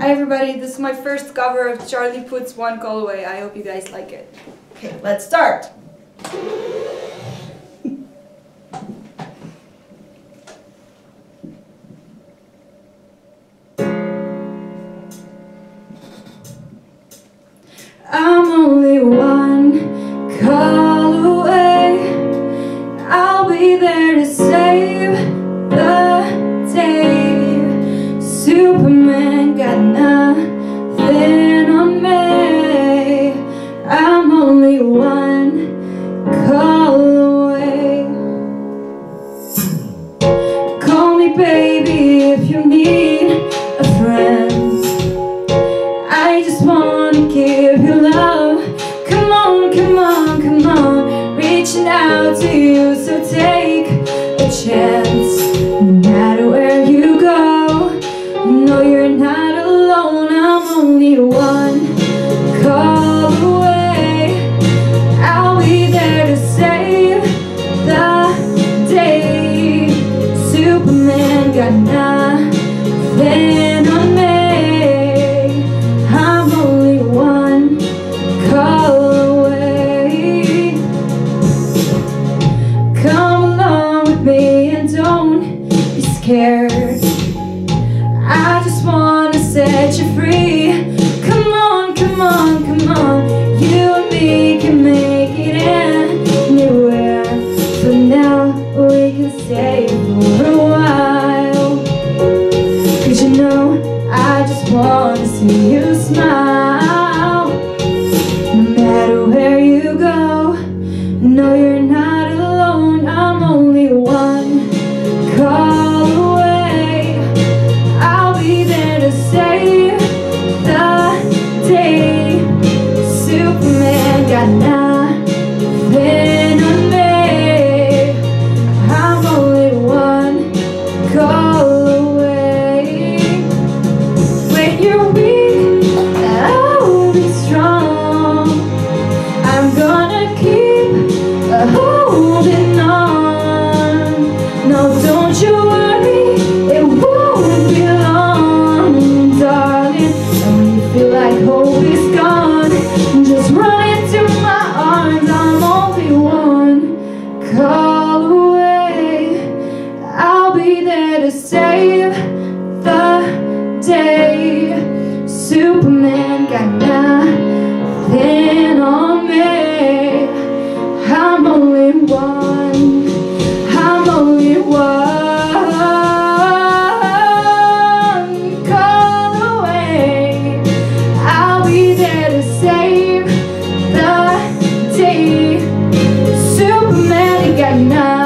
Hi everybody, this is my first cover of Charlie Puth's One Call Away. I hope you guys like it. Okay, let's start. I'm only one baby if you need a friend. I just wanna give you love. Come on, come on, come on. Reaching out to you, so take a chance I just wanna set you free. Come on, come on, come on know I just wanna see you smile. No matter where you go No you're there to save the day. Superman got nothing on me. I'm only one. I'm only one call away. I'll be there to save the day. Superman got nothing.